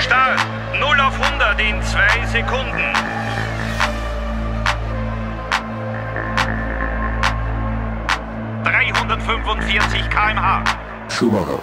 Start 0 auf 100 in 2 Sekunden. Dreihundertfünfundvierzig km/h. Schumacher.